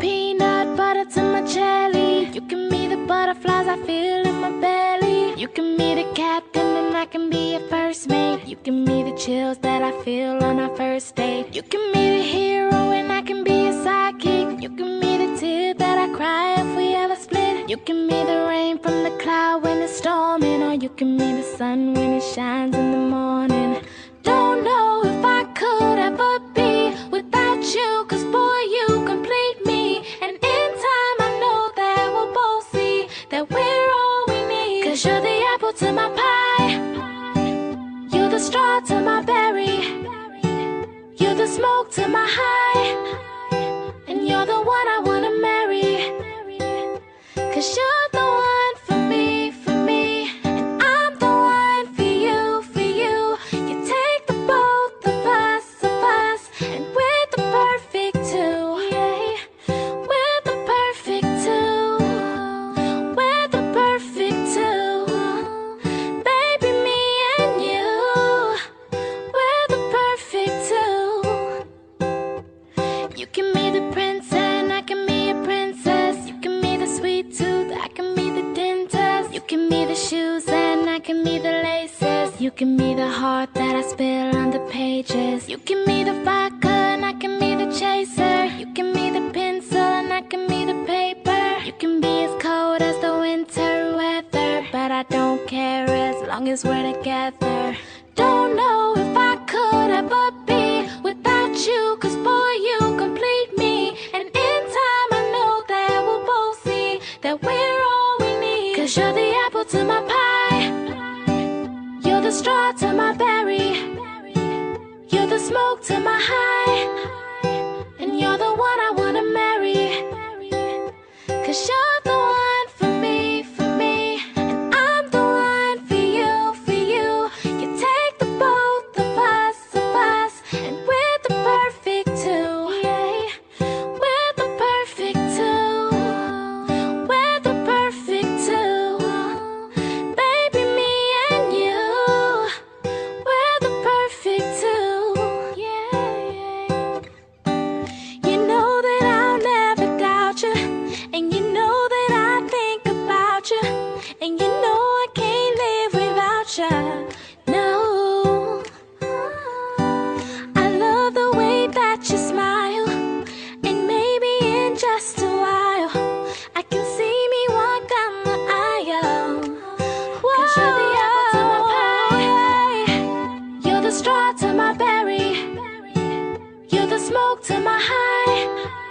peanut butter to my jelly. You can be the butterflies I feel in my belly. You can be the captain and I can be your first mate. You can be the chills that I feel on our first date. You can be the hero and I can be your sidekick. You can be the tear that I cry if we ever split. You can be the rain from the cloud when it's storming, or you can be the sun when it shines in the morning. Don't know if I could ever be without you. Straw to my berry, you're the smoke to my high, You can be the prince and I can be a princess. You can be the sweet tooth, I can be the dentist. You can be the shoes and I can be the laces. You can be the heart that I spill on the pages. You can be the vodka and I can be the chaser. You can be the pencil and I can be the paper. You can be as cold as the winter weather, but I don't care as long as we're together. Don't know if I could ever be without you, cause you're the apple to my pie, you're the straw to my berry, you're the smoke to my high, the to my berry. You're the smoke to my high,